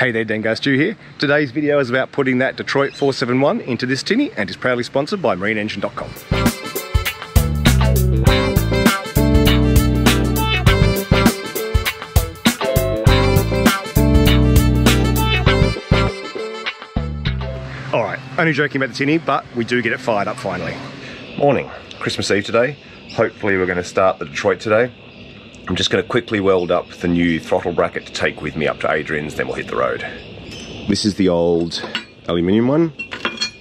Hey there, Dangar Stu here. Today's video is about putting that Detroit 471 into this tinny and is proudly sponsored by MarineEngine.com. Alright, only joking about the tinny, but we do get it fired up finally. Morning, Christmas Eve today. Hopefully we're going to start the Detroit today. I'm just going to quickly weld up the new throttle bracket to take with me up to Adrian's, then we'll hit the road. This is the old aluminium one,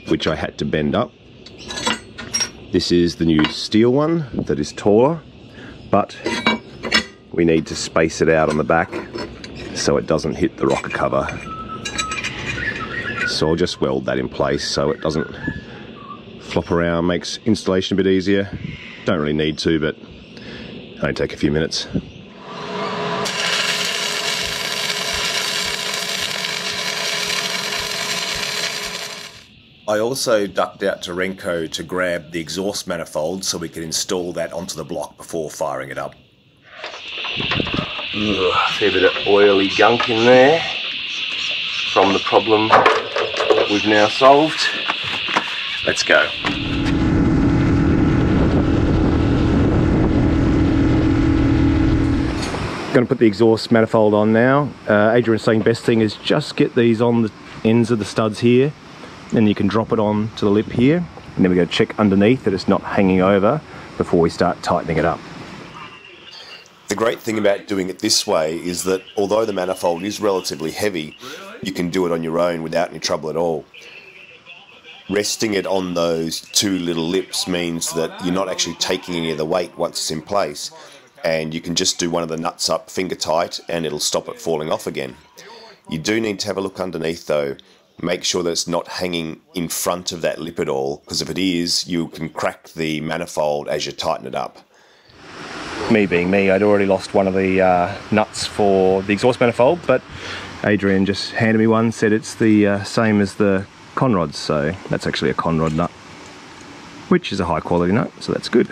which I had to bend up. This is the new steel one that is taller, but we need to space it out on the back so it doesn't hit the rocker cover. So I'll just weld that in place so it doesn't flop around, makes installation a bit easier. Don't really need to, but only take a few minutes. I also ducked out to Repco to grab the exhaust manifold so we could install that onto the block before firing it up. Ugh, fair bit of oily gunk in there from the problem we've now solved. Let's go. Going to put the exhaust manifold on now. Uh, Adrian's saying best thing is just get these on the ends of the studs here and you can drop it on to the lip here and then we're going to check underneath that it's not hanging over before we start tightening it up. The great thing about doing it this way is that although the manifold is relatively heavy, you can do it on your own without any trouble at all. Resting it on those two little lips means that you're not actually taking any of the weight once it's in place and you can just do one of the nuts up finger tight and it'll stop it falling off again. You do need to have a look underneath though. Make sure that it's not hanging in front of that lip at all because if it is, you can crack the manifold as you tighten it up. Me being me, I'd already lost one of the uh, nuts for the exhaust manifold, but Adrian just handed me one, said it's the uh, same as the Conrods, so that's actually a Conrod nut, which is a high quality nut, so that's good.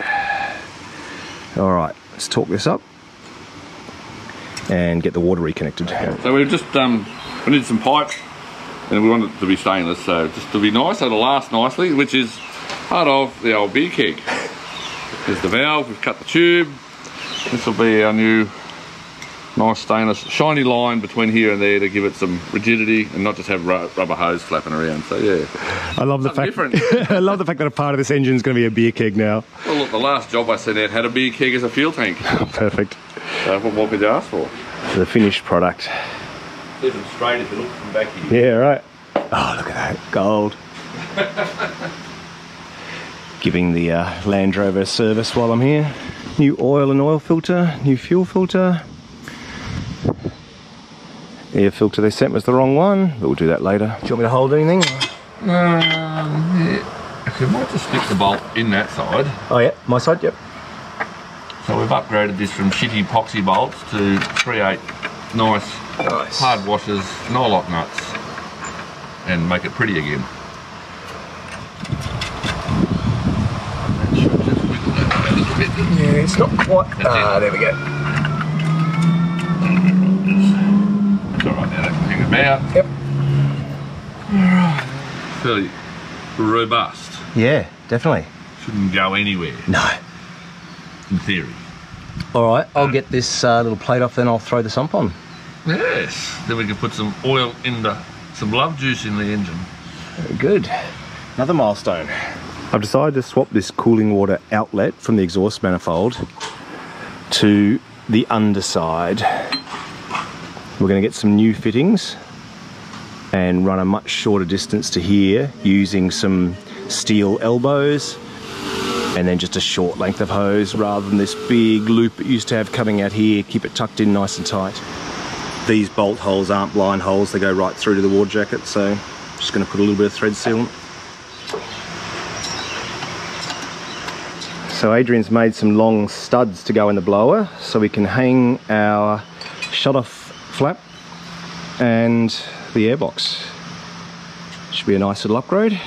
All right, let's torque this up and get the water reconnected. So we've just um, we need some pipe and we want it to be stainless so just to be nice so it'll last nicely which is part of the old beer keg. There's the valve, we've cut the tube. This will be our new nice stainless shiny line between here and there to give it some rigidity and not just have rubber hose flapping around. So yeah. I love the fact I love the fact that a part of this engine is going to be a beer keg now. Well look the last job I sent out had a beer keg as a fuel tank. Perfect. So what more could you ask for? The finished product. Even straight if you look from back here. Yeah right. Oh look at that gold. Giving the uh, Land Rover service while I'm here. New oil and oil filter new fuel filter air filter they sent was the wrong one but we'll do that later. Do you want me to hold anything? Um, yeah. actually I might just stick the bolt in that side. Oh yeah my side yep. So we've upgraded this from shitty epoxy bolts to create nice, nice. hard washers nylock nuts and make it pretty again. Yeah it's not quite ah there we go now that can. Yep. Fairly robust. Yeah, definitely. Shouldn't go anywhere. No. In theory. Alright, I'll get this uh, little plate off then I'll throw the sump on. Yes. Then we can put some oil in the, some love juice in the engine. Very good. Another milestone. I've decided to swap this cooling water outlet from the exhaust manifold to the underside we're going to get some new fittings and run a much shorter distance to here using some steel elbows and then just a short length of hose rather than this big loop it used to have coming out here, keep it tucked in nice and tight. These bolt holes aren't blind holes, they go right through to the water jacket, so I'm just going to put a little bit of thread sealant. So Adrian's made some long studs to go in the blower so we can hang our shut-off flap and the airbox. Should be a nice little upgrade.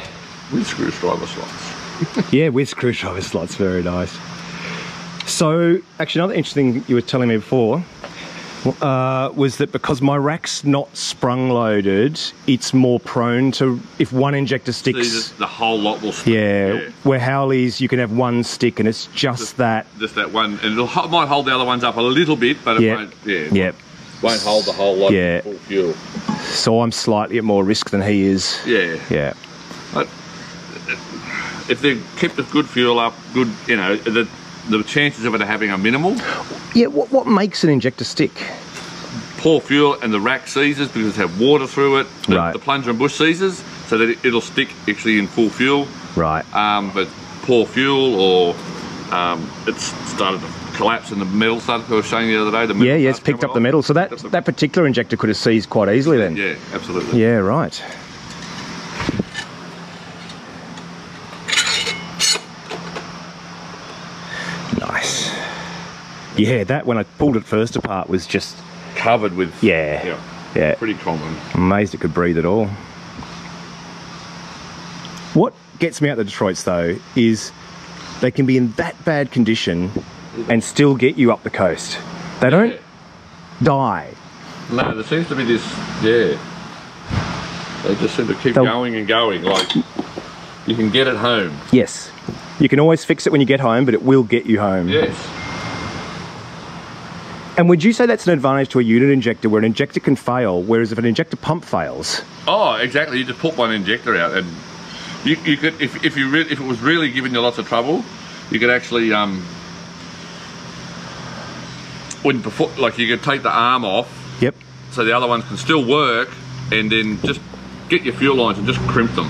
With screwdriver slots. yeah, with screwdriver slots, very nice. So, actually another interesting thing you were telling me before, uh, was that because my rack's not sprung loaded, it's more prone to if one injector sticks. the, the whole lot will. Yeah, where Howley's you can have one stick and it's just that. Just that one, and it'll, might hold the other ones up a little bit, but it Yeah. won't. Yeah. Yeah. Won't hold the whole lot. Yeah. Full fuel. So I'm slightly at more risk than he is. Yeah. Yeah. But if they keep the good fuel up, good, you know, the the chances of it having a minimal. Yeah. What what makes an injector stick? Poor fuel and the rack seizes because it's had water through it. The, Right. the plunger and bush seizes, so that it, it'll stick actually in full fuel. Right. Um, but poor fuel or um, it's started to collapse in the metal started. I was showing the other day. The Yeah. Yeah. It's picked up the off. metal. So that the- that particular injector could have seized quite easily then. Yeah, absolutely. Yeah. Right. Nice. Yeah, that when I pulled it first apart was just Covered with. yeah, Yeah. yeah. Pretty common. Amazed it could breathe at all. What gets me out the Detroits though is they can be in that bad condition and still get you up the coast. They don't die. No, there seems to be this. Yeah. They just seem to keep They'll- going and going. Like you can get it home. Yes. You can always fix it when you get home, but it will get you home. Yes. And would you say that's an advantage to a unit injector where an injector can fail, whereas if an injector pump fails, Oh, exactly. You just put one injector out, and you, you could, if, if you if it was really giving you lots of trouble, you could actually um, when before, like you could take the arm off, yep, so the other ones can still work, and then just get your fuel lines and just crimp them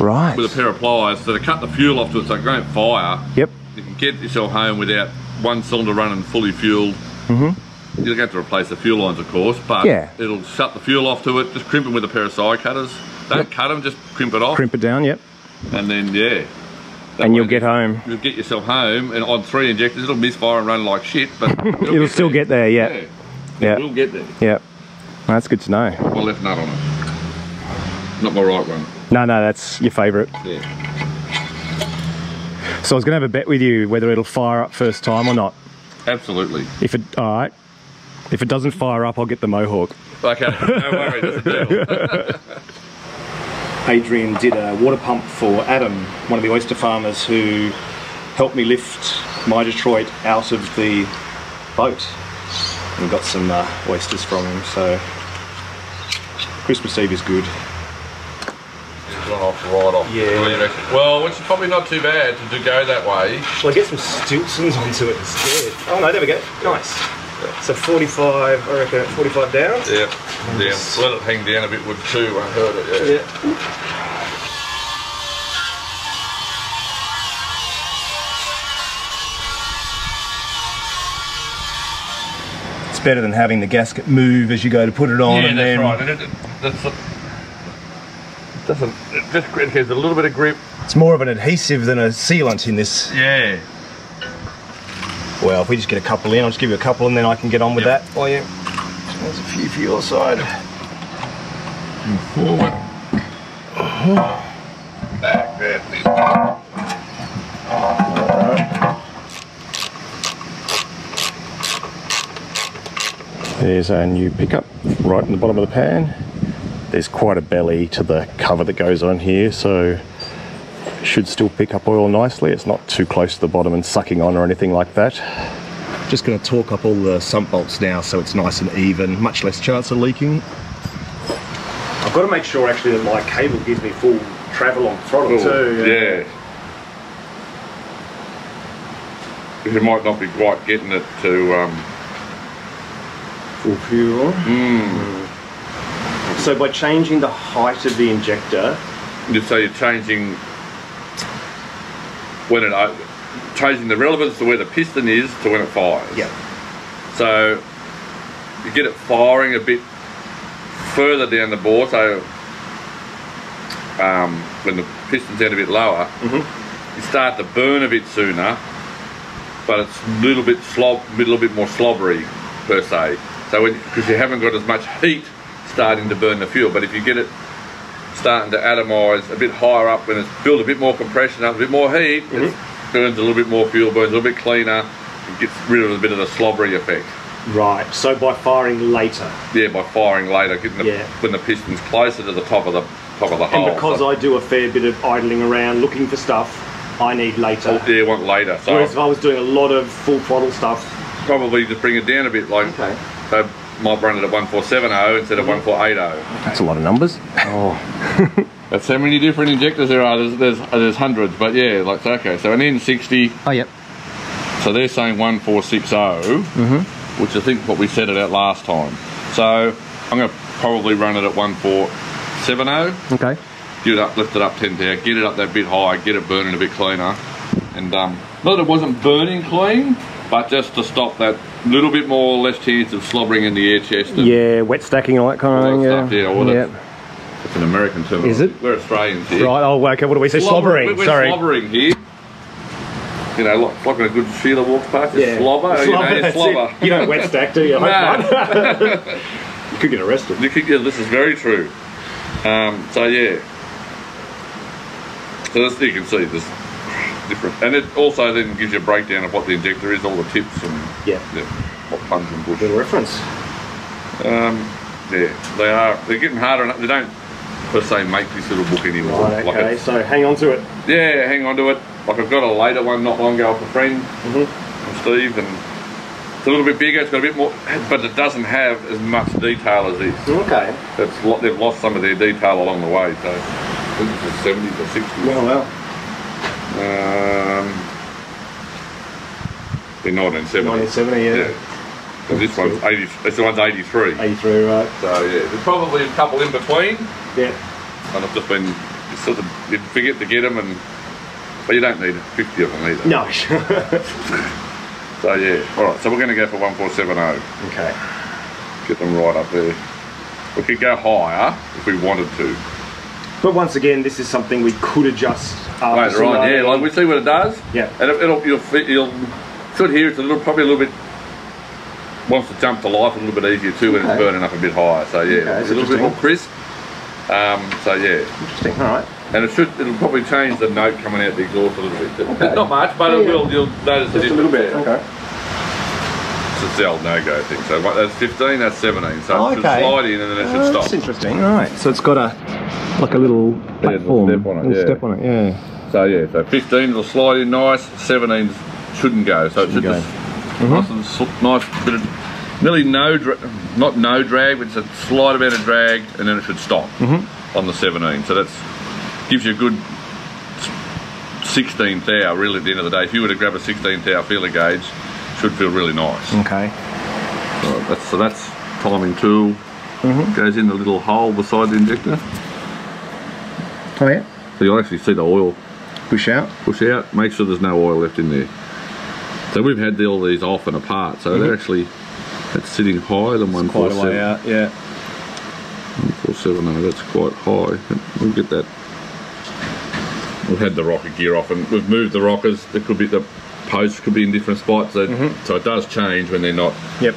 right. with a pair of pliers, so to cut the fuel off to it so it don't fire. Yep. You can get yourself home without one cylinder running fully fueled. Mm-hmm. You're going to have to replace the fuel lines, of course, but Yeah. it'll shut the fuel off to it. Just crimp them with a pair of side cutters. Don't Yep. cut them, just crimp it off, Crimp it down, yep. and then yeah. That And you'll get home. You'll get yourself home, and on three injectors, it'll misfire and run like shit, but it'll, It'll still get there, yeah. Yeah, Yeah. we'll get there. Yep. That's good to know. My left nut on it, not my right one. No, no, that's your favourite. Yeah. So I was going to have a bet with you whether it'll fire up first time or not. Absolutely. If it, all right. If it doesn't fire up, I'll get the mohawk. Okay, no worries. That's a deal. Adrian did a water pump for Adam, one of the oyster farmers who helped me lift my Detroit out of the boat and got some uh, oysters from him. So Christmas Eve is good. Right off, right off. Yeah. What do you reckon? Well, which is probably not too bad to do go that way. Well, I get some Stillsons onto it instead. Oh no, there we go. Nice. So 45, I reckon 45 down. Yeah. Yeah. Let it hang down a bit would too. I heard it. Yeah. Yeah. It's better than having the gasket move as you go to put it on. Yeah, and that's then right. And it, that's a, doesn't it just it has a little bit of grip. It's more of an adhesive than a sealant in this. Yeah. Well, if we just get a couple in, I'll just give you a couple and then I can get on with Yep. that for you. There's a few for your side. Forward. Uh-huh. Back there. There's our new pickup right in the bottom of the pan. There's quite a belly to the cover that goes on here, so it should still pick up oil nicely. It's not too close to the bottom and sucking on or anything like that. Just going to torque up all the sump bolts now so it's nice and even, much less chance of leaking. I've got to make sure actually that my cable gives me full travel on throttle too. Yeah. Because you might not be quite getting it to. Um, Full fuel. So by changing the height of the injector, so you're changing when it o- changing the relevance to where the piston is to when it fires. yeah, So you get it firing a bit further down the bore, so um, when the piston's out a bit lower, you start to burn a bit sooner, but it's a little bit slob, a little bit more slobbery per se. So because you haven't got as much heat starting to burn the fuel, but if you get it starting to atomise a bit higher up, when it's built a bit more compression up, a bit more heat, it burns a little bit more fuel, burns a little bit cleaner, it gets rid of a bit of the slobbery effect. Right. So by firing later, Yeah, by firing later, getting the, Yeah. when the piston's closer to the top of the top of the hole. and because so, I do a fair bit of idling around looking for stuff, I need later. Oh, yeah, want later. So Whereas if I was doing a lot of full throttle stuff, probably just bring it down a bit. Like Okay. so, might run it at 1470 instead of mm-hmm. 1480. that's a lot of numbers. That's how many different injectors there are. There's there's, there's hundreds, but yeah, like so, okay. So an N60. Oh, yep. So they're saying 1460, Mm-hmm. which I think what we set it at last time. So I'm going to probably run it at 1470. Okay. Get it up, lift it up 10 thou, get it up that bit high, get it burning a bit cleaner. And um, not that it wasn't burning clean, but just to stop that little bit more less chance of slobbering in the air chest. And Yeah, wet stacking and all that kind All of that thing. stuff, yeah, well, yeah. It's an American term. Is it? We're Australians here. Right. Oh, okay. What do we say? Slobbering. Slobbering. We're Sorry. slobbering here. You know, like, like a good Sheila walks past, Yeah. slobber, you know, that's slobber. it. You don't wet stack, do you? I hope No. not. you could get arrested. You could- yeah, this is very true. Um, so yeah. So this, you can see this different, and it also then gives you a breakdown of what the injector is, all the tips and Yeah. yeah, what punch and push. Good reference. Um, yeah, they are. They're getting harder. and They don't per se make this little book anymore. Right. Like Okay. So hang on to it. yeah, hang on to it. Like I've got a later one not long ago off a friend Mm-hmm. from Steve, and it's a little bit bigger. It's got a bit more, but it doesn't have as much detail as this. Okay. It's they've lost some of their detail along the way. So I think it's the 70s or 60s. Well, well. Um, in 1970. 1970. Yeah. Yeah. So this one's 80. This one's 83. 83. Right. So yeah, there's probably a couple in between, Yeah. and I've just been you sort of you forget to get them, and but you don't need 50 of them either. No. So yeah, all right. So we're going to go for 1470. okay. Get them right up there. We could go higher if we wanted to. But once again, this is something we could adjust after Later on, yeah, like we see what it does. Yeah. And it, it'll you'll fit you'll should hear it's a little probably a little bit wants to jump to life a little bit easier too when Okay. it's burning up a bit higher. So yeah, it's a little bit more crisp. Um, so yeah, Interesting. All right. and it should it'll probably change the note coming out the exhaust a little bit. Okay. Not much, but Yeah, it will. You'll notice the Just a little bit. Okay. It's the old no-go thing. So what- that's 15, that's 17. So Oh, it should slide in and then it should Oh, stop. That's interesting. All right. So it's got a like a little platform. step on it, little yeah. step on it. Yeah. So yeah, so 15 will slide in nice, 17 shouldn't go. So it should go. just Mm-hmm. nice, and sl- nice bit of nearly no, not no drag, but it's a slight amount of drag, and then it should stop mm-hmm. on the 17. So that's gives you a good 16 thou really at the end of the day. If you were to grab a 16 thou feeler gauge, should feel really nice. Okay. So that's, so that's timing tool. Mm-hmm. Goes in the little hole beside the injector. Oh yeah. So you'll actually see the oil Push out. push out, make sure there's no oil left in there. So we've had all these off and apart, so they're mm-hmm. actually that's sitting higher than one four way out. Yeah. Four seven oh, that's quite high. We'll get that. We've had the rocker gear off and we've moved the rockers. There could be the posts could be in different spots, so, mm-hmm. so it does change when they're not Yep.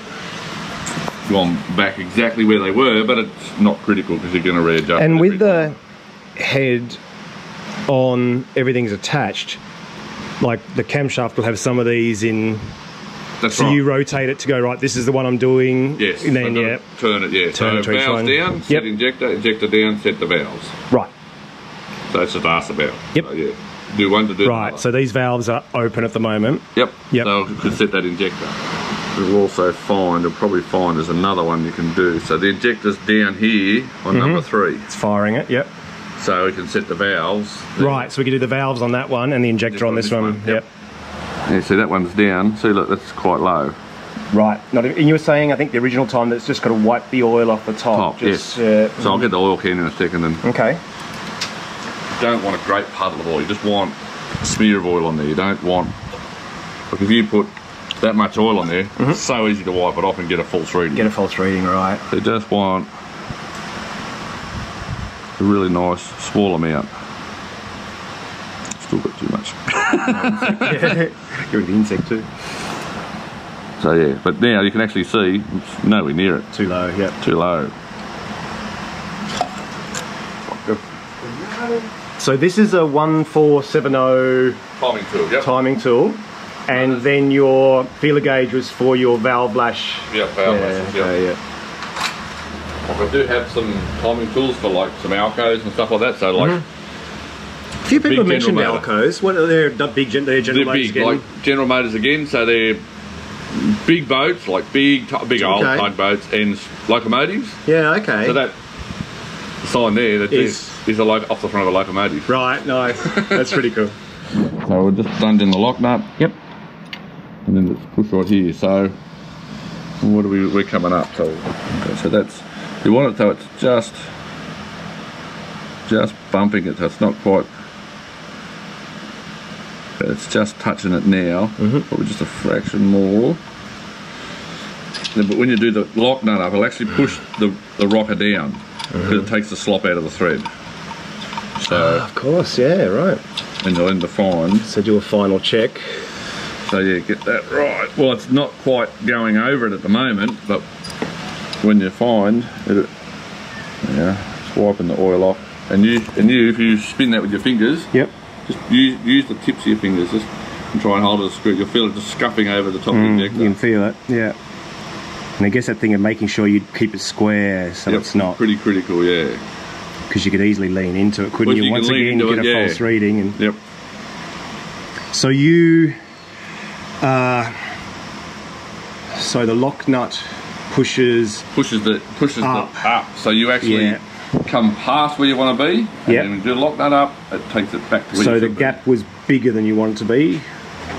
gone back exactly where they were, but it's not critical because you're going to readjust. And with the head on everything's attached, like the camshaft will have some of these in. that's So right. you rotate it to go right. This is the one I'm doing. Yes, And then I've got to yeah. turn it. Yeah, Turn so it to each valves one. down, set Yep. injector, injector down, set the valves. Right. So it's just ask about. Yep. So, yeah. Do one to do Right. another. So these valves are open at the moment. Yep. Yep. So you could set that injector. We'll also find, you'll probably find there's another one you can do. So the injector's down here on Mm-hmm. number three. It's firing it. Yep. So we can set the valves. Right. So we can do the valves on that one and the injector on on this, this one. one, yep. Yep. Yeah, see that one's down. See, look, that's quite low. Right. Not, even- and you were saying, I think the original time that's just got to wipe the oil off the top. Top, just, yes. Uh, So I'll get the oil can in a second and okay. don't want a great puddle of oil. You just want a smear of oil on there. You don't want, like if you put that much oil on there, it's so easy to wipe it off and get a false reading. Get a false reading. Right. They just want a really nice small amount. Still got too much. You're the insect too. So yeah, but now you can actually see it's nowhere near it. Too low. Yep. Too low. So this is a 1470 Timing tool, yep. timing tool, And then your feeler gauge was for your valve lash. Yeah, valve lashes, yeah. okay, yeah. Like, I do have some timing tools for like some Alcos and stuff like that. So like mm-hmm. A few people Big mentioned General Motor. Alcos. What are their big gen- their General they're Motors big, again? like General Motors again. So they're big boats, like big, big old Okay. tugboats and locomotives. yeah, okay. So that sign there that Is- is is a lo- off the front of a locomotive. right, nice. That's pretty cool. So we're just in the lock nut. Yep. and then it's pushed right here. So what are we? We're coming up. So okay, so that's you want it so it's just just bumping it. So it's not quite. It's just touching it now, Mm-hmm. probably just a fraction more. But when you do the lock nut up, it'll actually push the, the rocker down because Mm-hmm. it takes the slop out of the thread. So, Of course, yeah, right. and you'll end the fine. So do a final check. So yeah, get that right. Well, it's not quite going over it at the moment, but when you find it, yeah, it's wiping the oil off. And you, and you, if you spin that with your fingers, Yep. just use, use the tips of your fingers, just and try and hold it a screw. You'll feel it just scuffing over the top of the You injector. can feel it, yeah. And I guess that thing of making sure you keep it square so Yep, it's not, pretty critical. Yeah. because you could easily lean into it, couldn't Well, you? you Once again, into get it, a yeah. false reading. And Yep. so you, uh, so the lock nut pushes. Pushes the pushes Up. the up. So you actually Yeah. come past where you want to be. And Yep. when you lock that up, it takes it back to where So the should be. gap was bigger than you want it to be.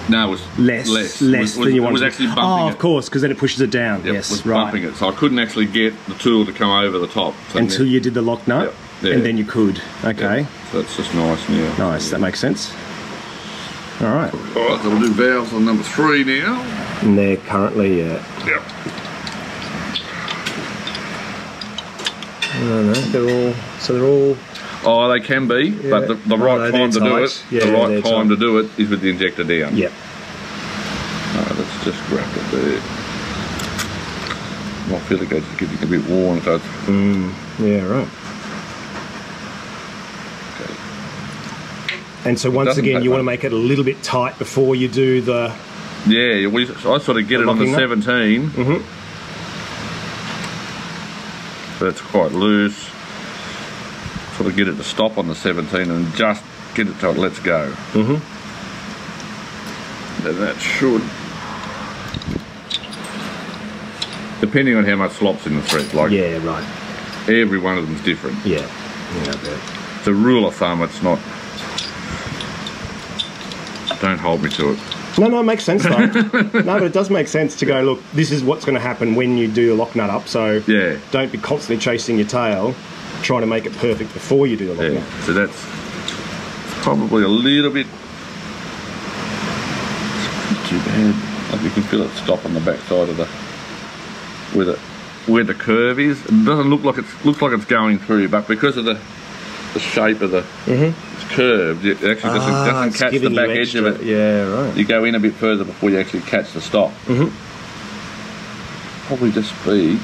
No, it was Less, less, less, was, than was, you want was it to actually bumping Oh, it. of course, because then it pushes it down. Yep, yes, was right. bumping it. So I couldn't actually get the tool to come over the top. So Until you did the lock nut, Yep, yeah. and then you could. Okay, So that's just nice now. nice. That makes sense. All right, Alright, so we'll do valves on number three now. and they're currently. Uh, Yep. No, no, they're all. So they're all. Oh, they can be, but the, the Oh, right no, time to do it, Yeah, the right time tight. to do it is with the injector down. Yep. Alright, let's just grab it there. My feel like it's getting a bit worn, so it's mm, Yeah. Right. okay. And so once again, you want to make it a little bit tight before you do the. Yeah, we, I sort of get it on the locking nut? 17. Mm-hmm. But it's quite loose. Sort of get it to stop on the 17 and just get it till it lets go. Mhm. Then that should. Depending on how much slop's in the thread, like Yeah. Right. every one of them's different. Yeah. Yeah. I. It's a rule of thumb, it's not. Don't hold me to it. No, no, it makes sense though. no, but it does make sense to go. Look, this is what's going to happen when you do your lock nut up. So Yeah. don't be constantly chasing your tail, trying to make it perfect before you do the lock Yeah, nut. so that's probably a little bit too bad. Like you can feel it stop on the back side of the where the where the curve is. It doesn't look like it's looks like it's going through, but because of the the shape of the it's curved, it actually doesn't, Mm-hmm. Ah, doesn't catch the back edge of it. Yeah, right. You go in a bit further before you actually catch the stop. Mhm. Probably just be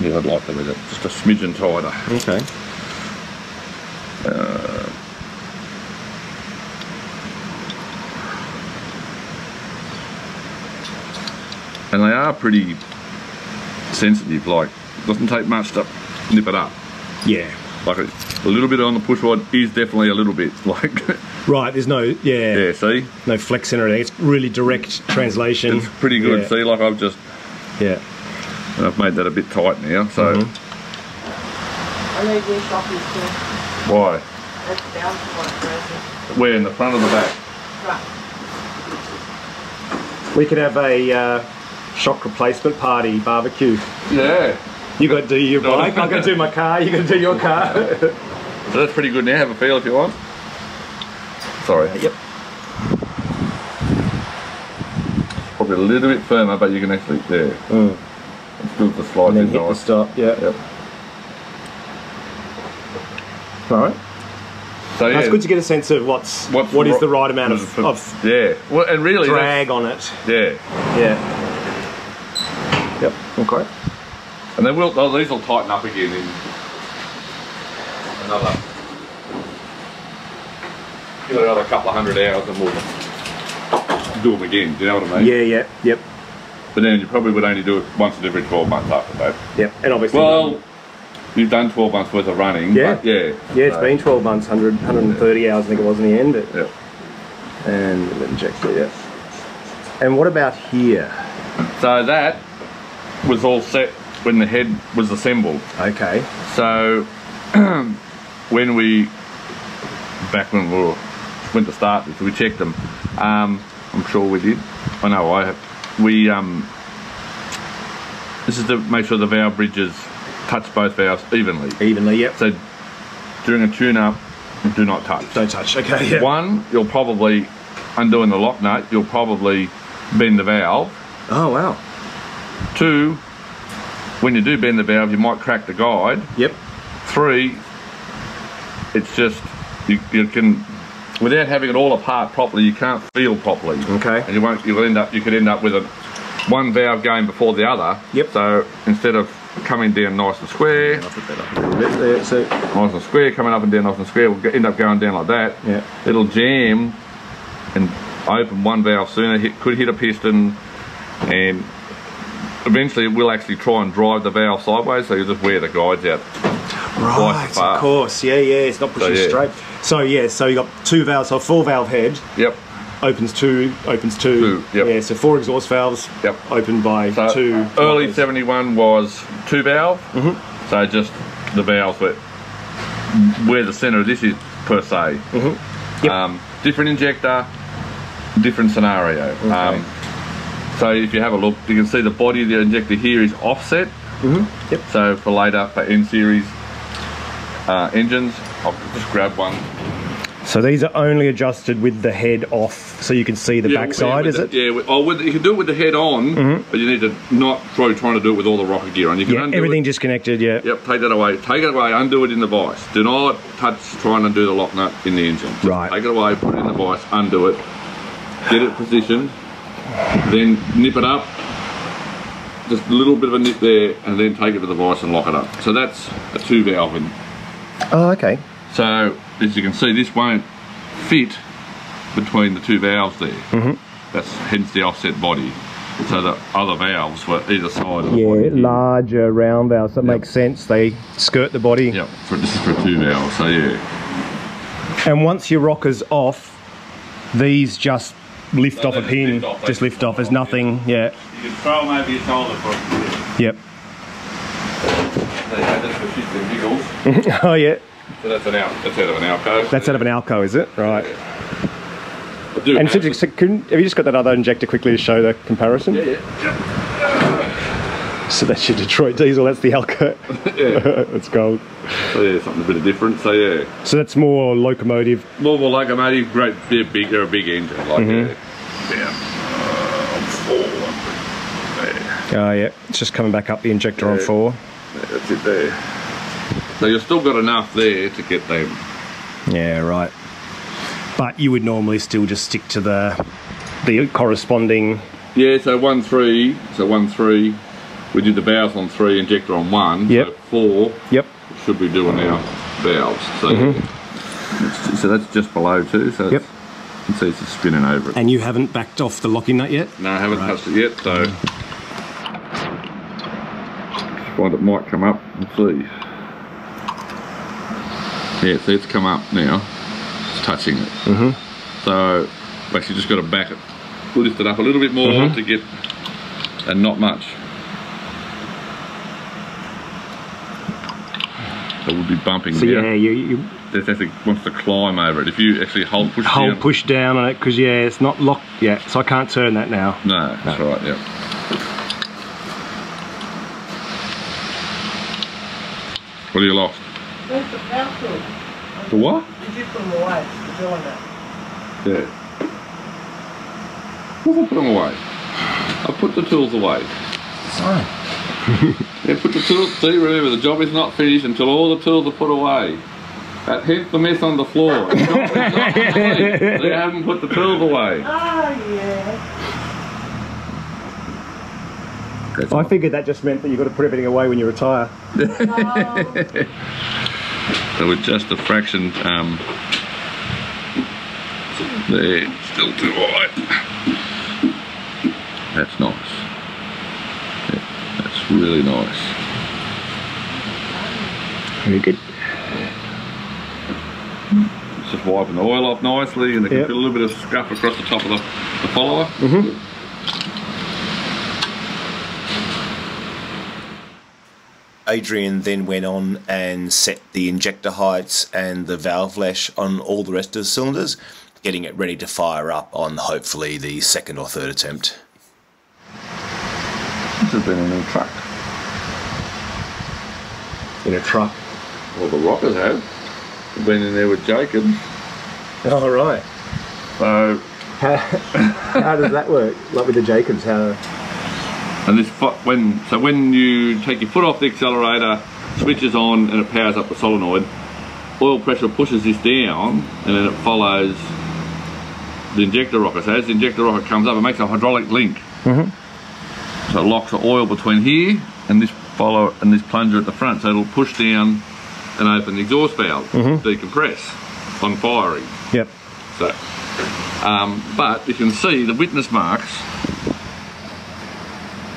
yeah, I'd like to be just a smidgen tighter. Okay. and they are pretty sensitive. Like, it doesn't take much to nip it up. Yeah. Like a, a little bit on the push rod is definitely a little bit. Like, Right. There's no yeah, yeah, see, no flex in it. It's really direct translation. it's pretty good. Yeah. See, like I've just Yeah. and I've made that a bit tight now. So. I need new shockies too. why? That's down to what it Where in the front of the back? Right. We could have a uh, shock replacement party barbecue. Yeah. You got to do your No. bike. I got to do my car. You got to do your car. So that's pretty good now. Have a feel if you want. Sorry. yep. Probably a little bit firmer, but you can actually there. Mm. It's good for slide And then hit the nice. stop. Yeah. Yep. All right. So yeah, It's good to get a sense of what's, what's what is the right amount of, for- of yeah. Well, and really drag on it. Yeah. Yeah. Yep. Okay. And they will, oh, these will tighten up again in another, give it another couple of hundred hours and we'll do them again. Do you know what I mean? Yeah, yeah, yep, But then you probably would only do it once in every 12 months after that. yep. And obviously, Well, you've done 12 months worth of running. Yeah. But yeah. yeah, it's so, been 12 months, 100, 130 hours, I think it was in the end. But, Yeah. and the injector, yeah. And what about here? So that was all set when the head was assembled. Okay. So when we back when we were, went to start this, we checked them. Um, I'm sure we did. I know I have. We um, this is to make sure the valve bridges touch both valves evenly. Evenly, yep. So during a tune-up, do not touch. Don't touch. Okay, yeah. One, you'll probably undoing the lock nut. You'll probably bend the valve. Oh, wow. Two, when you do bend the valve, you might crack the guide. Yep. Three, it's just you, you can without having it all apart properly, you can't feel properly. Okay. And you won't. You'll end up. You could end up with a one valve going before the other. Yep. So instead of coming down nice and square, I'll put that up a bit there. So, nice and square, coming up and down nice and square, we'll end up going down like that. yeah. It'll jam and open one valve sooner. Hit, could hit a piston, and eventually it will actually try and drive the valve sideways. So you just wear the guides out. Right, of course. Yeah, yeah. It's not pushing yeah. straight. So yeah, so you got two valves. So full valve head Yep. opens two, opens two. Two, yep. Yeah. So four exhaust valves. Yep. Opened by So two. early motors. 71 was two valve. Mm-hmm. So just the valves were where the center of this is per se. Mm-hmm. Yep. Um, different injector, different scenario. Um, so if you have a look, you can see the body of the injector here is offset. Mm-hmm. Yep. So for later for N series uh, engines, I'll just grab one. So these are only adjusted with the head off, so you can see the Yeah, backside. yeah, Is with it? Yeah, with, oh, with, you can do it with the head on, but you need to not try trying to do it with all the rocker gear on. You can Yeah. Everything it. disconnected. Yeah. Yep, take that away. Take it away, undo it in the vice. Do not touch trying to do the lock nut in the engine. Just Right. Take it away, put it in the vice, undo it, get it positioned, then nip it up. Just a little bit of a nip there, and then take it to the vice and lock it up. So that's a two valve. in. Oh, okay. So as you can see, this won't fit between the two valves there. Mm-hmm. That's hence the offset body. So the other valves were either side of the Yeah, body. larger round valves. That Yep. makes sense. They skirt the body. Yep, for, this is for two valves, so yeah. And once your rocker's off, these just lift No, off a pin. lift off, just lift off. There's nothing. Yeah. You can throw them over your shoulder for Yep. There you go, that's for shits and giggles. oh yeah. So that's an out, that's out of an Alco. That's out of an Alco, is it? Right. Do And so, so can, have you just got that other injector quickly to show the comparison? Yeah, yeah. So that's your Detroit diesel. That's the Alco. yeah. that's gold. So yeah, something a bit of different. So yeah. So that's more locomotive. More of a locomotive, great, they're big, they're a big engine. Like, Mhm. yeah. Yeah. Uh, four. There. Oh yeah. It's just coming back up the injector on Yeah. four. That's it there. So you've still got enough there to get them. Yeah, right. But you would normally still just stick to the the corresponding. Yeah, so one three, so one three. We did the valves on three, injector on one. Yep. So four Yep. should be doing our valves. So, so that's just below two. So. Yep. it's- you can see it's just spinning over it. And you haven't backed off the locking nut yet. No, I haven't touched it yet. So find it might come up and see. Yeah, see it's come up now. It's touching it. Mhm. So we actually just got to back it, lift it up a little bit more Mhm. to get, and not much. So we'll be bumping So here. yeah, you, you This actually wants to climb over it. If you actually hold push hold down. push down on it because yeah, it's not locked yet, so I can't turn that now. No, that's right, yeah. What are you lost? Where's the valve tool? The what? Did you put them away? The drilling it. Yeah. What have I put them away? I put the tools away. Fine. Yeah, put the tools. See, remember, the job is not finished until all the tools are put away. That hence the mess on the floor. The job is not complete. They haven't put the tools away. Oh, yeah. I figured that just meant that you've got to put everything away when you retire. No. So we're just a fraction um, there, still too high. That's nice. Yeah, that's really nice. Very good. Just wiping the oil off nicely and they can Yep. a little bit of scuff across the top of the, the follower. Mm-hmm. Adrian then went on and set the injector heights and the valve lash on all the rest of the cylinders, getting it ready to fire up on hopefully the second or third attempt. Has been in a truck. In a truck. Well, the Rockers have. They've been in there with Jacob. Oh, right. So, How, how does that work? Like with the Jacobs, how? and this fo- when so when you take your foot off the accelerator, switches on, and it powers up the solenoid. Oil pressure pushes this down, and then it follows the injector rocker. So as the injector rocker comes up, it makes a hydraulic link. Mm-hmm. So it locks the oil between here and this follow and this plunger at the front. So it'll push down and open the exhaust valve, to decompress on firing. Yep. So, um, but you can see the witness marks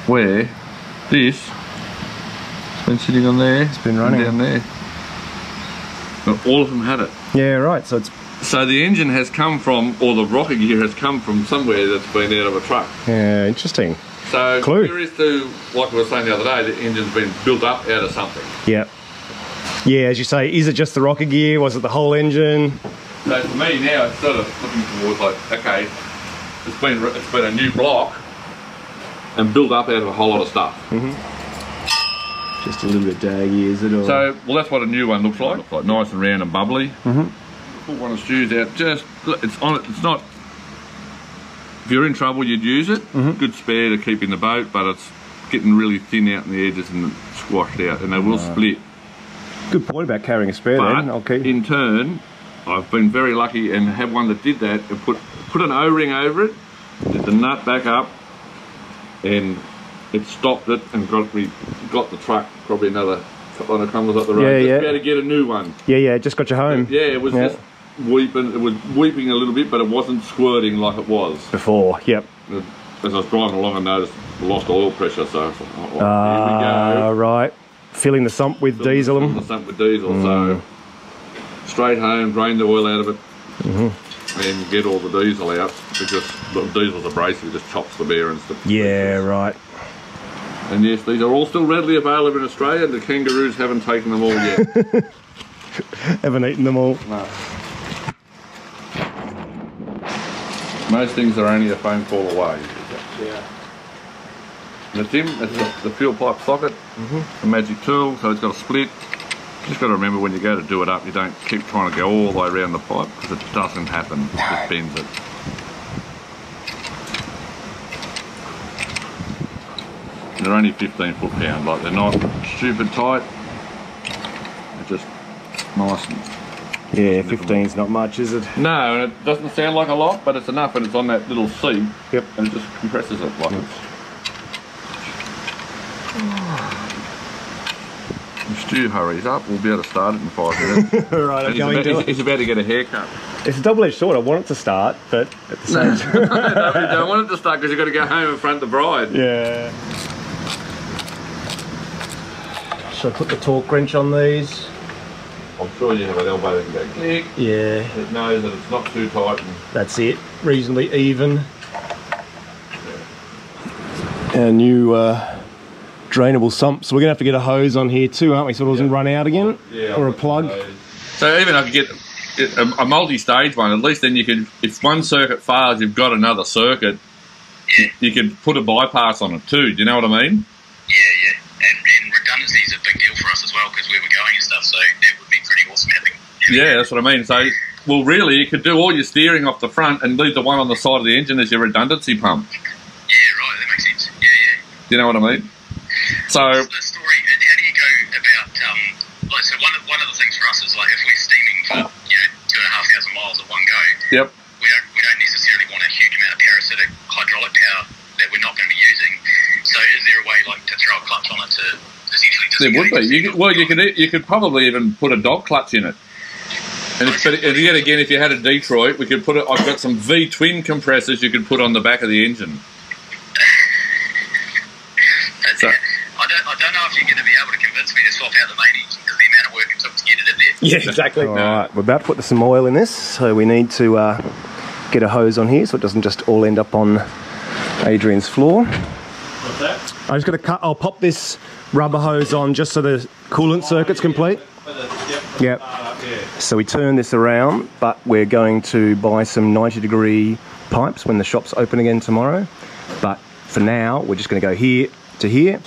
where this has been sitting on there. It's been running. down there. But all of them had it. Yeah, right. So it's So the engine has come from, or the rocker gear has come from somewhere that's been out of a truck. yeah, interesting. So Clue. curious to, like we were saying the other day, the engine's been built up out of something. Yeah. Yeah, as you say, is it just the rocker gear? Was it the whole engine? So for me now, it's sort of looking towards like, okay, it's been it's been a new block and built up out of a whole lot of stuff. Just a little bit daggy, is it? Or? So, well, that's what a new one looks like. Looks like nice and round and bubbly. Mm-hmm. Put one of the stews out. Just it's on. It, it's not. If you're in trouble, you'd use it. Mm-hmm. Good spare to keep in the boat, but it's getting really thin out in the edges and squashed out, and they will split. good point about carrying a spare But then. Okay. in turn, I've been very lucky and had one that did that and put put an O-ring over it, did the nut back up, and it stopped it and got me got the truck probably another couple hundred kilometres up the road. Yeah, just yeah. able to get a new one. yeah, yeah, just got you home. Yeah, it was Yeah. just weeping. It was weeping a little bit, but it wasn't squirting like it was. Before, yep. As I was driving along, I noticed I lost oil pressure. So thought, oh, Ah, go. right. Filling the sump with diesel. Filling the sump with diesel. So straight home, drain the oil out of it, and get all the diesel out because the diesel's abrasive, it just chops the bearings. Yeah, right. And yes, these are all still readily available in Australia. The kangaroos haven't taken them all yet. Haven't eaten them all. no. Most things are only a phone call away. Yeah. The Tim, it's the, the fuel pipe socket, mm-hmm. the magic tool, so it's got a split. Just got to remember when you go to do it up, you don't keep trying to go all the way around the pipe because it doesn't happen. It just bends it. They're only 15 foot pound, like they're not stupid tight. They're just nice. And, Yeah, 15's not much, is it? no, and it doesn't sound like a lot, but it's enough, and it's on that little seat, Yep. and it just compresses it like it's. If Stu hurries up, we'll be able to start it in five minutes. right, I'm he's, going about, to he's, he's about to get a haircut. It's a double-edged sword. I want it to start, but at the same time, no, you don't want it to start because you've got to go home and front the bride. yeah. Should I put the torque wrench on these? I'm sure you have an elbow that can go click. Yeah, It knows that it's not too tight. And, that's it. Reasonably even. Our new uh, drainable sump. So we're gonna have to get a hose on here too, aren't we? So it doesn't Yeah. run out again, yeah, or a I've got plug. So even if you get a, a multi-stage one, at least then you could, if one circuit fails, you've got another circuit. You, you could put a bypass on it too. Do you know what I mean? Yeah, yeah. And, and redundancy is a big deal for us as well because where we're going and stuff, so that would be pretty awesome having. Yeah, that's what I mean. So, well, really, you could do all your steering off the front and leave the one on the side of the engine as your redundancy pump. Yeah, right, that makes sense. Yeah, yeah. Do you know what I mean? So, What's the story? and How do you go about, um, like, so one of, one of the things for us is like if we're steaming for, you know, two and a half thousand miles at one go, yep. we don't, we don't necessarily want a huge amount of parasitic hydraulic power that we're not going to be using. So is there a way, like, to throw a clutch on it to there would be. You could, well, you could you could probably even put a dog clutch in it. And if, but yet again, if you had a Detroit, we could put it. I've got some V twin compressors you could put on the back of the engine. That's so, I don't, I don't know if you're going to be able to convince me to swap out the main engine because the amount of work it took to get it in there. Yeah, exactly. All right, right, we're about to put some oil in this, so we need to uh, get a hose on here so it doesn't just all end up on Adrian's floor. What's that? I'm just going to cut. I'll pop this rubber hose on just so the coolant circuit's complete. Yep. So we turn this around, but we're going to buy some 90 degree pipes when the shop's open again tomorrow. But for now, we're just going to go here to here,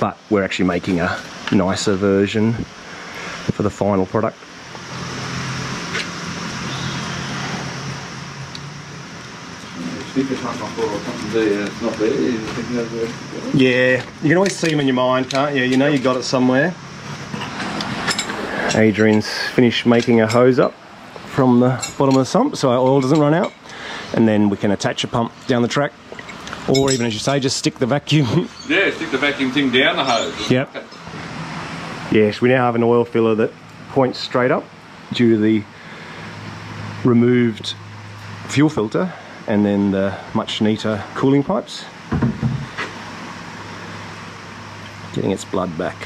but we're actually making a nicer version for the final product. Speaker time I thought something there, it's not there. You're thinking of the- Yeah, you can always see them in your mind, can't you? You know you got it somewhere. Adrian's finished making a hose up from the bottom of the sump so our oil doesn't run out. And then we can attach a pump down the track. Or even, as you say, just stick the vacuum. Yeah, stick the vacuum thing down the hose. yep. Yes, we now have an oil filler that points straight up due to the removed fuel filter and then the much neater cooling pipes. Getting its blood back.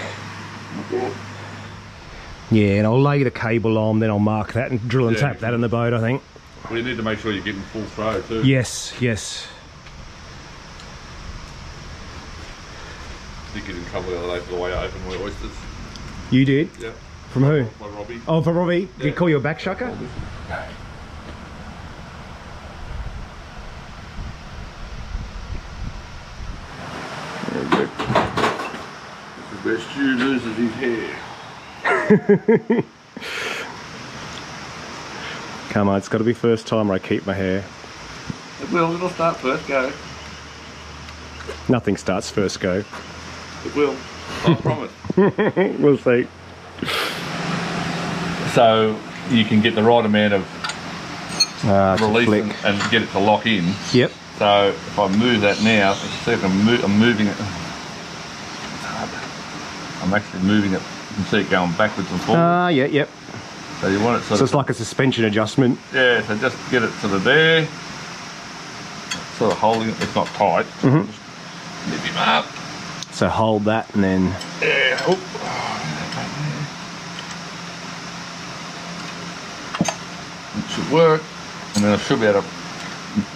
Yeah, and I'll lay the cable on, then I'll mark that and drill and Yeah. tap that in the boat, I think. Well, you need to make sure you're getting full throw too. Yes, yes. I think you did in trouble the other day for the way I opened my oysters. You did? Yeah. From who? My Robbie. Oh, for Robbie? Did he call you a backshucker? The best loses his hair. Come on, it's got to be first time I keep my hair. It will, it'll start first, go. Nothing starts first go. It will. I promise. We'll see. So you can get the right amount of ah, it's a release and, and get it to lock in. Yep. So if I move that now, see if I'm, mo- I'm moving it. I'm actually moving it. You can see it going backwards and forwards. Ah, yeah, yep. so you want it sort So of it's like a suspension adjustment. Yeah, so just get it sort of there. Sort of holding it, it's not tight. Mhm. Just Lift him up. So hold that and then Yeah. Oh. It should work. And then I should be able to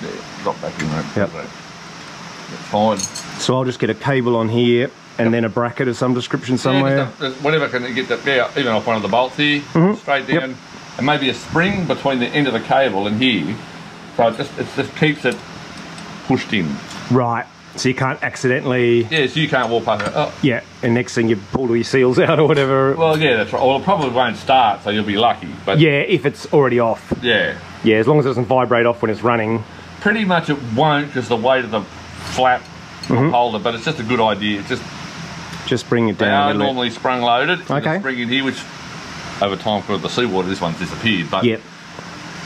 yeah, drop back in there. Yep. That's fine. so I'll just get a cable on here and then a bracket of some description somewhere. Yeah, whatever can get that, yeah, even off one of the bolts here, Mhm. straight Yep. down. And maybe a spring between the end of the cable and here. So it just, it just keeps it pushed in. Right. So you can't accidentally Yeah, so you can't walk past it. Oh, yeah, and next thing you pull all your seals out or whatever. well, yeah, that's right. Well, it probably won't start, so you'll be lucky. But Yeah, if it's already off. yeah, Yeah, as long as it doesn't vibrate off when it's running. pretty much it won't because the weight of the flap will Mhm. hold it. But it's just a good idea. It's just Just bring it down. a are little bit. normally sprung loaded. Okay. Spring in here, which over time for the seawater, this one's disappeared. But Yep.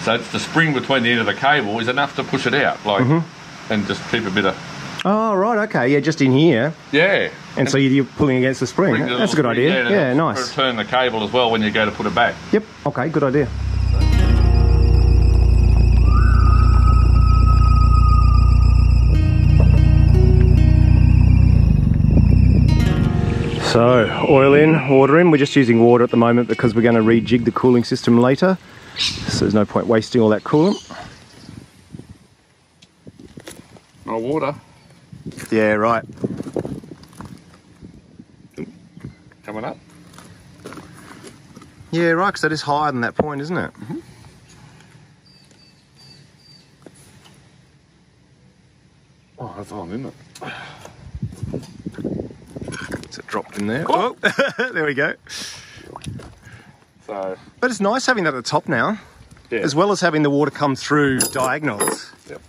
so it's the spring between the end of the cable is enough to push it out, like, Mhm. and just keep a bit of Oh right, okay, yeah, just in here, yeah. and so you're pulling against the spring. That's a good idea. Yeah, nice. Turn the cable as well when you go to put it back. Yep. Okay, good idea. So, oil in, water in. We're just using water at the moment because we're going to rejig the cooling system later. So there's no point wasting all that coolant. No water Yeah, right. coming up. Yeah, right, because that is higher than that point, isn't it? Mm -hmm. Oh, that's on, isn't it? It dropped in there. Oh, there we go. So But it's nice having that at the top now, yeah, as well as having the water come through diagonals Yep.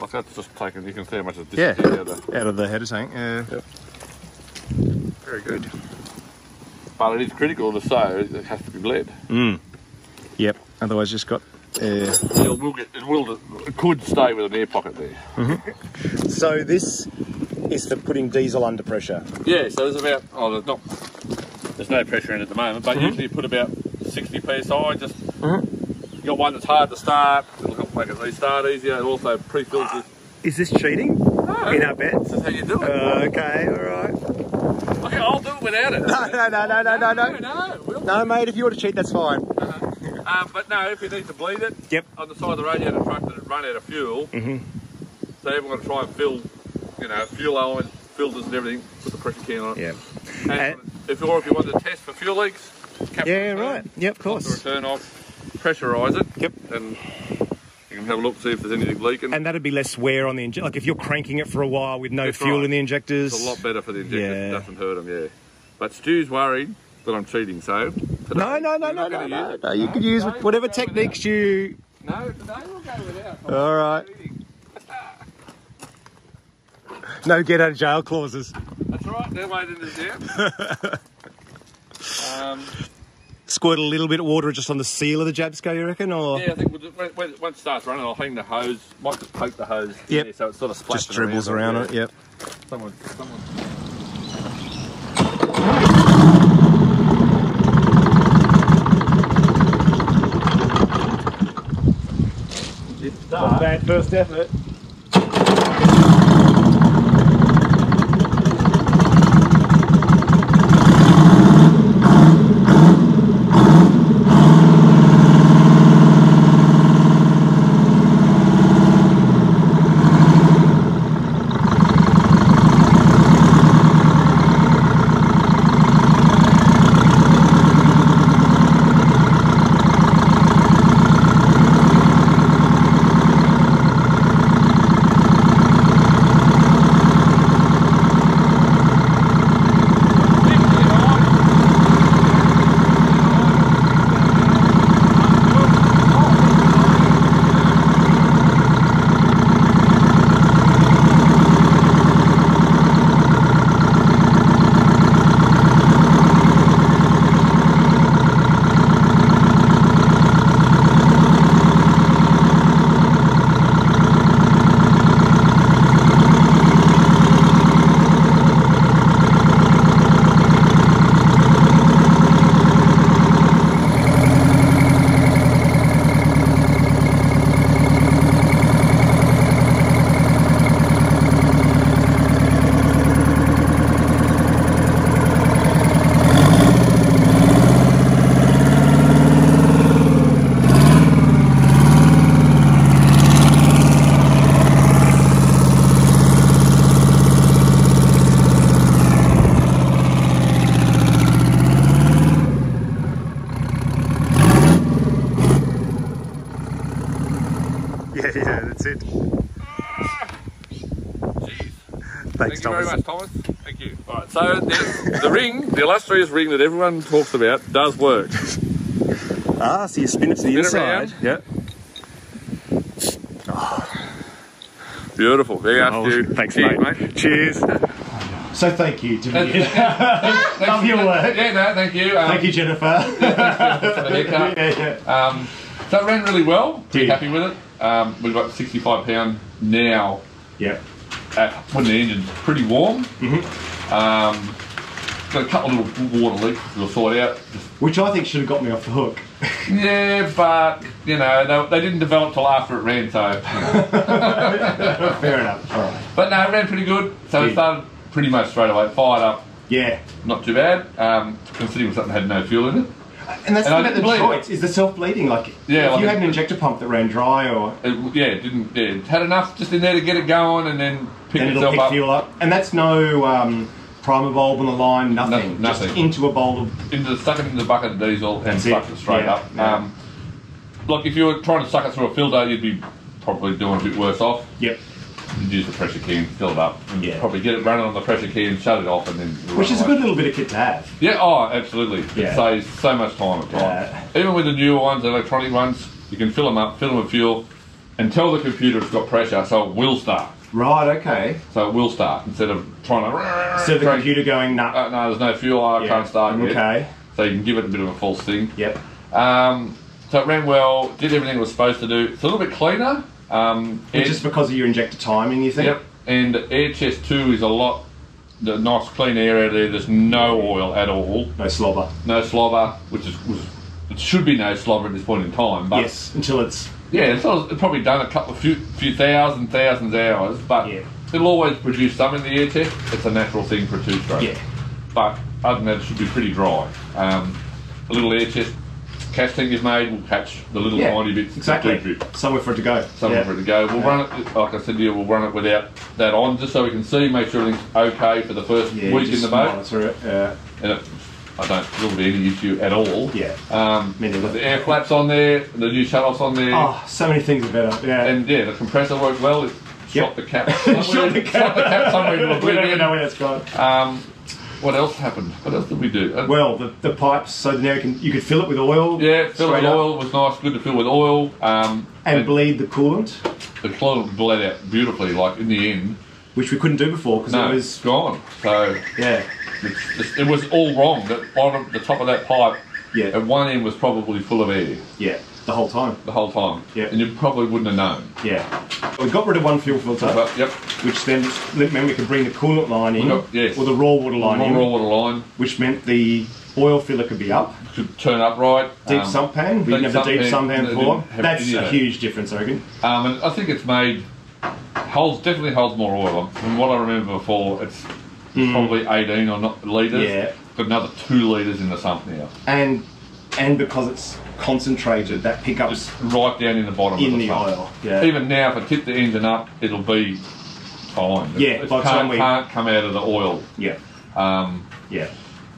like that's just taken. You can see how much it's Yeah. out of the- out of the header tank. Yeah. Yep. Very good. But it is critical to sow. It has to be bled. Mm. Yep. Otherwise, just got. It will get. It will. It could stay with an air pocket there. So this is for putting diesel under pressure. Yeah. So there's about. Oh, there's not. There's no pressure in at the moment, but Mhm. usually you put about 60 psi. Just Mhm. you got one that's hard to start. It'll help make it restart easier. It also pre-fills with. Is this cheating No, in our bets? this is how you do it. okay, all right. okay, I'll do it without it. No, no, no, no, no, no, no. no. We'll. No, mate, if you want to cheat, that's fine. Um, but no, if you need to bleed it, Yep. on the side of the road you had a truck that had run out of fuel. Mm-hmm. So everyone got to try and fill, you know, fuel elements, filters and everything, put the pressure can on it. Yeah. And And- if or if you want to test for fuel leaks, cap Yeah, return, right. Yep, of course. The return off, pressurise it. Yep. And you can have a look, see if there's anything leaking. And that'd be less wear on the injector. Like if you're cranking it for a while with no That's fuel right. in the injectors. it's a lot better for the injectors. Yeah. It doesn't hurt them, yeah. But Stu's worried that I'm cheating, so No, no, no, no, no, no, no. You could use whatever techniques you. No, today we'll go without. All right. No get out of jail clauses. That's right, they're waiting this down. um, Squirt a little bit of water just on the seal of the Jabsco, you reckon, or yeah, I think we'll just, when, when it- once it starts running, I'll hang the hose, might just poke the hose in Yep. there so it sort of splashing just dribbles around, it? Yep. Someone, someone. Not bad first effort. Very much, Thomas. Thank you. All right, so the, the ring, the illustrious ring that everyone talks about, does work. Ah, so you spin it to the Spin it inside. around. Beautiful. There you Oh, go, Stu. thanks, Cheers, mate. Cheers. So thank you to Thank me. Love your work. Yeah, no, thank you. Um, Thank you, Jennifer. for the haircut. yeah, yeah. Um, so it ran really well. Pretty happy with it. Um, we've got 65 pound now Yep. At, when the engine's pretty warm. Mm-hmm. Um, got a couple of little water leaks we'll sort out. Which I think should have got me off the hook. yeah, but you know they, they didn't develop till after it ran. So, Fair enough. All right. but no, it ran pretty good. So it started pretty much straight away. Fired up, Yeah. not too bad. Um, considering something had no fuel in it. And that's And I the didn't about the bleed. joints is the self bleeding. Like, Yeah, if like you had an injector pump that ran dry, or it yeah, it didn't. Yeah, it had enough just in there to get it going, and then pick then it'll pick up fuel up. And that's no um, primer bulb on the line. Nothing. No- Just nothing. into a bowl of. into stuck it into the bucket of diesel and That's sucked it. it straight Yeah, up. yeah. Um, like if you were trying to suck it through a filter, you'd be probably doing a bit worse off. Yep. You'd use the pressure key and fill it up, and Yeah. probably get it running on the pressure key and shut it off, and then Which is a good little bit of kit to have. Yeah, oh, absolutely. Yeah. It saves so much time at. Yeah. Even with the newer ones, the electronic ones, you can fill them up, fill them with fuel, and tell the computer it's got pressure, so it will start. Right. Okay. So it will start instead of trying to. So the crank- computer going nah. Uh, no, there's no fuel. I yeah. can't start yet. Okay. So you can give it a bit of a false thing. Yep. Um, so it ran well, did everything it was supposed to do. It's a little bit cleaner. Um, air- is because of your injector timing, you think? yep. And air chest two is a lot, the nice clean air out there. There's no oil at all, No slobber. no slobber, which is was, it should be no slobber at this point in time. But yes. Until it's. Yeah, it's, it's probably done a couple of few, few thousand, thousands hours, but Yeah. it'll always produce some in the air test. It's a natural thing for a two-stroke. Yeah. But other than that, it should be pretty dry. Um, a little air chest casting you've made will catch the little Yeah, tiny bits. Exactly. Somewhere for it to go. Somewhere Yeah. for it to go. We'll run it, like I said to you, we'll run it without that on, just so we can see, make sure everything's okay for the first Yeah, week in the boat. monitor it. Yeah. And it, I don't there be any issue at all. Yeah. Um, Me neither. the air flaps on there, the new shut-offs on there, Oh, so many things are better. Yeah. and yeah, the compressor worked well. It Yep. shot the cap somewhere, Shot the cap somewhere into we don't even oblivion. know where that's gone. Um, what else happened? What else did we do? Uh, Well, the, the pipes, so now you can you could fill it with oil. yeah, fill straight with up, oil was nice, good to fill with oil. Um, and bleed the coolant, the coolant bled out beautifully. Like in the end, which we couldn't do before because no, it it's was gone. So yeah it was all wrong. The bottom, the top of that pipe, yeah at one end was probably full of air yeah the whole time. the whole time. Yeah. and you probably wouldn't have known. Yeah, we got rid of one fuel filter, But yep, which then meant we could bring the coolant line in, got- yes. or the raw water line raw in, raw water line which meant the oil filler could be up. could turn up right. Deep um, sump pan, we didn't have the deep sump pan before. That's a huge difference, I reckon. Um, and I think it's made holds definitely holds more oil. From what I remember before, it's probably 18 or not litres. Yeah. Got another two litres in the sump now. And and because it's concentrated, that pickup pickups Right down in the bottom in of the the sump. oil. Yeah. Even now, if I tip the engine up, it'll be fine. Yeah, it, the can't, we- can't come out of the oil. yeah. Um, Yeah.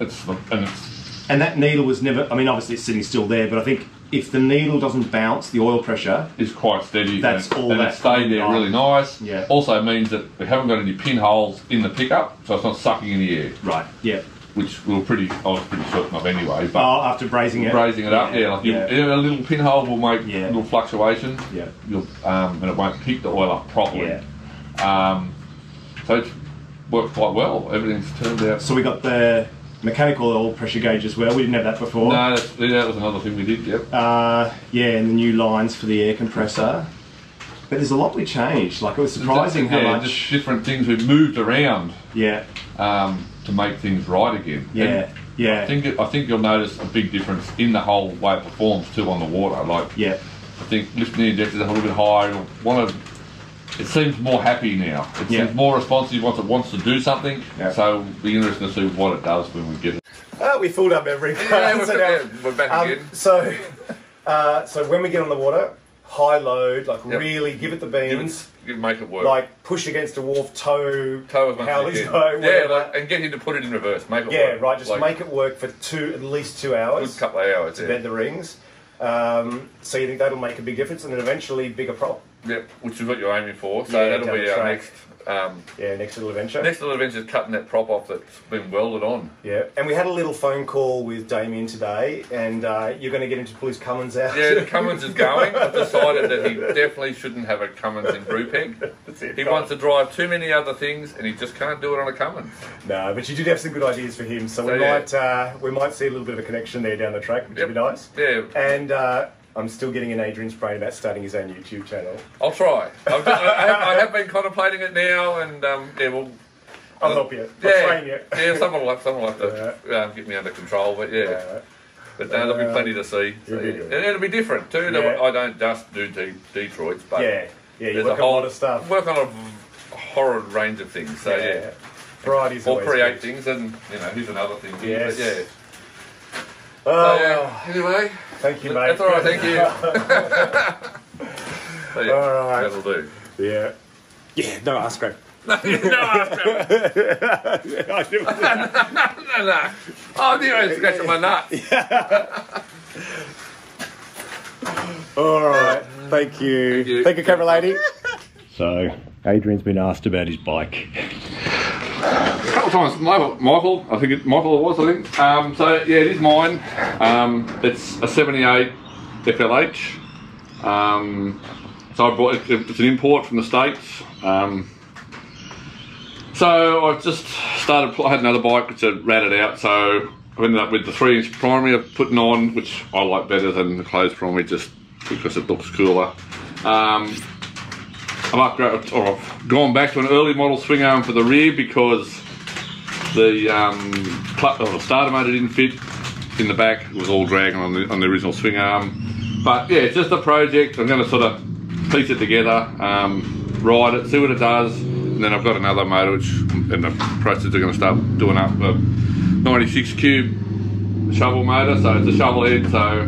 it's and it's And that needle was never, I mean, obviously it's sitting still there, but I think if the needle doesn't bounce, the oil pressure, is quite steady. That's and, all and that it stayed there combined. really nice. Yeah. Also means that we haven't got any pinholes in the pickup, so it's not sucking any air, right, yeah. which we were pretty. I was pretty certain of anyway. But Oh, after brazing it. raising it up, yeah, like you, a little pinhole will make Yeah. a little fluctuation. Yeah. You'll, um, and it won't keep the oil up properly. Yeah. Um, so it's worked quite well. Everything's turned out. So we got the mechanical oil pressure gauge as well. We didn't have that before. No, that's, that was another thing we did. Yep. Uh, yeah, and the new lines for the air compressor. But there's a lot we changed. Like it was surprising how yeah, much. just different things we've moved around Yeah, um, to make things right again. yeah, And yeah, I think it, I think you'll notice a big difference in the whole way it performs too on the water. Like yeah, I think lifting the injectors a little bit higher. One of it seems more happy now. It Yeah. seems more responsive once it wants to do something. Yeah. So it'll be interesting to see what it does when we get it. Uh, we filled up every. we're back Um, so, uh, so when we get on the water, high load, like Yep. really give it the Give beans, it- give- make it work. like push against a wharf, toe, toe as much as you can. toe, yeah, like, and get him to put it in reverse. Make it work. yeah, work. right. Just Like, make it work for two, at least two a hours good couple of hours. to Yeah. bed the rings. Um, so you think that'll make a big difference, and then eventually bigger prop. Yep, which is what you're aiming for. So Yeah, that'll be our track. next um, Yeah, next little adventure. next little adventure is cutting that prop off that's been welded on. Yeah, and we had a little phone call with Damien today, and uh, you're going to get him to pull his Cummins out. Yeah, the Cummins is going. I've decided that he definitely shouldn't have a Cummins in Brewpeg. It. He wants to drive too many other things, and he just can't do it on a Cummins. No, but you did have some good ideas for him, so, So, we yeah. might uh, we might see a little bit of a connection there down the track, which Yep. would be nice. Yeah, And uh, I'm still getting an Adrian's brain about starting his own YouTube channel. I'll try. I've, I, have, I have been contemplating it now, and um, yeah, well, I'll help you. I'll yeah, you. yeah, someone will have, someone will have to um, get me under control, but yeah. Uh, But no, there'll be plenty to see. So, yeah. And it'll be different too. Yeah. I don't just do De- Detroit's, but yeah, yeah, you there's work a a whole lot of stuff. Work on a horrid range of things. So yeah, Variety's or always create good. things, and you know, here's another thing. Yes. But yeah. Oh, So, well, yeah. Anyway, thank you, mate. that's all right. Thank you. so, yeah, All right. That'll do. Yeah. Yeah, no ask great. no, no, no, no. Oh, dear, I was scratching my nut. All right. Thank you. Thank you. Thank you, camera lady. So, Adrian's been asked about his bike. A couple times, Michael, Michael, I think it, Michael it was, I think. Um, so yeah, it is mine. Um, it's a '78 FLH. Um, so I bought it. It's an import from the states. Um, so I've just started. I had another bike which I ratted out. So I ended up with the three-inch primary I'm putting on, which I like better than the closed primary, just because it looks cooler. Um, I've upgraded, or I've gone back to an early model swing arm for the rear because the um, or the starter motor didn't fit in the back. It was all dragging on the on the original swing arm. But yeah, it's just a project. I'm going to sort of piece it together, um, ride it, see what it does, and then I've got another motor which I'm in the process of going to start doing up a 96 cube shovel motor, so it's a shovel head, so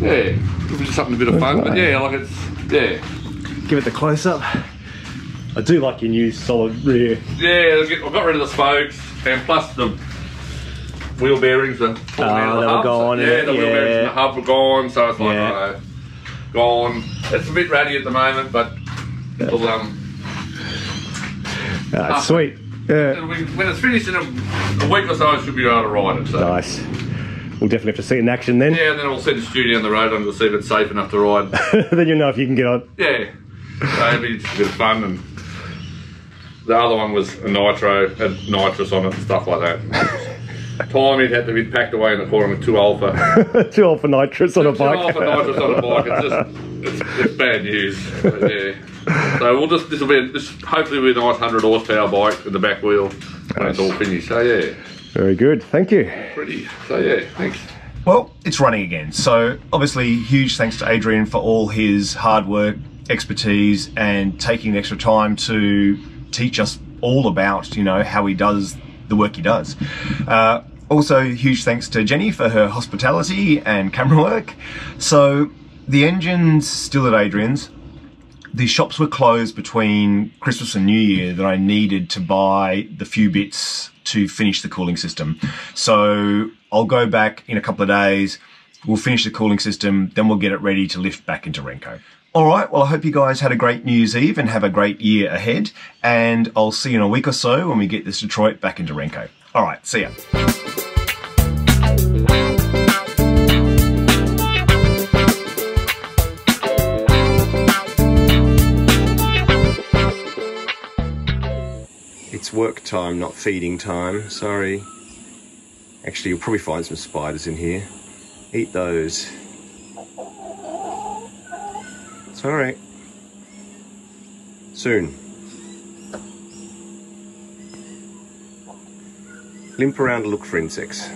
yeah, it was just something a bit of fun. But yeah, like it's yeah, Give it the close up. I do like your new solid rear. yeah. I got rid of the spokes and plus the wheel bearings are Oh, out of the hub. gone, yeah, yeah, the wheel bearings in the hub were gone, so it's like Yeah. oh, gone. It's a bit ratty at the moment, but it'll um Ah, sweet. Yeah. when it's finished in a, a week or so, I should be able to ride it. So. Nice. We'll definitely have to see it in action then. Yeah, and then we'll send the studio on the road and we'll see if it's safe enough to ride. then you'll know if you can get on. Yeah. So it'll just a bit of fun and the other one was a nitro, had nitrous on it and stuff like that. Time it had to be packed away in the corner with two alpha. Too old for nitrous on a two bike. alpha nitrous on a bike. It's just it's, it's bad news. But yeah. So we'll just this will be this hopefully will be a nice hundred horsepower bike with the back wheel when it's all finished. So yeah. Very good. Thank you. Pretty so yeah, thanks. Well, it's running again. So, obviously, huge thanks to Adrian for all his hard work, expertise, and taking extra time to teach us all about, you know, how he does the work he does. Uh, also, huge thanks to Jenny for her hospitality and camera work. So, the engine's still at Adrian's. The shops were closed between Christmas and New Year that I needed to buy the few bits to finish the cooling system. So I'll go back in a couple of days. We'll finish the cooling system, then we'll get it ready to lift back into Renko. All right, well, I hope you guys had a great New Year's Eve and have a great year ahead. And I'll see you in a week or so when we get this Detroit back into Renko. All right, see ya. It's work time, not feeding time. Sorry. Actually, you'll probably find some spiders in here. Eat those. It's alright. Soon. Limp around look for insects.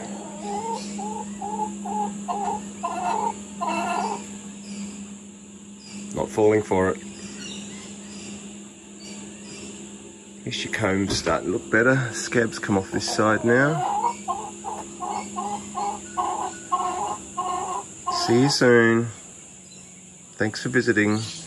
Not falling for it. Your comb's starting to look better. Scabs come off this side now. See you soon. Thanks for visiting.